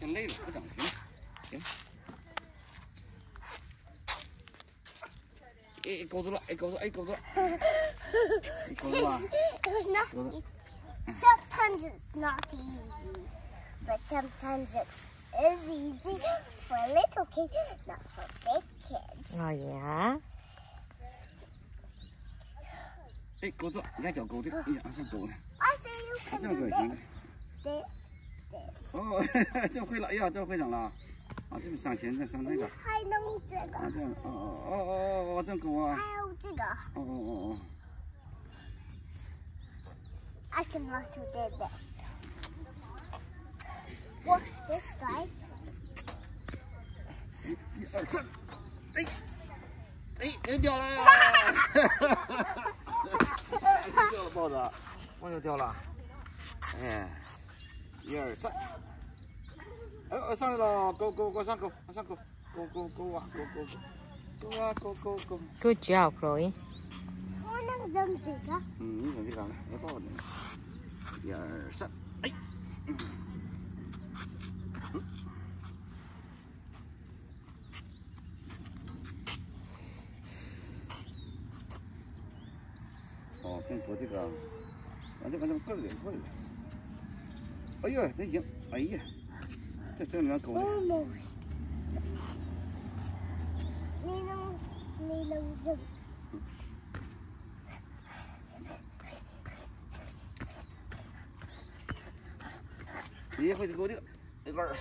太累了，不长行，行。哎，勾住了，哎，勾住，哎，勾住了，勾住了，勾住。Sometimes it's not easy, but sometimes it is easy for little kids, not for big kids. Oh yeah. 哎，勾住，你看脚勾的，哎呀，是勾的。 I say you 啊 can 这样 do 可行 this, 的。 this. 哦，这样会了，哎呀，这会长了。啊，这边上前再上这个。还弄这个，啊，这样，哦哦哦哦哦，这样勾啊。还有这个。哦哦哦哦。I can also do this. Watch this, guys. 一二三，哎，哎，又掉了，掉了豹子，忘又掉了，哎，一二三，哎，呃上来了，勾勾勾上勾，往上勾，勾勾勾啊，勾勾勾，勾啊勾勾勾，Good job, Chloe. 我能扔这个。嗯，你怎么干了？要豹子，一二三，哎，嗯。哦，先做这个，完这个这个快点快点。哎呀，这行，哎呀，这这里面勾的，Almost. 你能，你能走。你会勾这个，一个二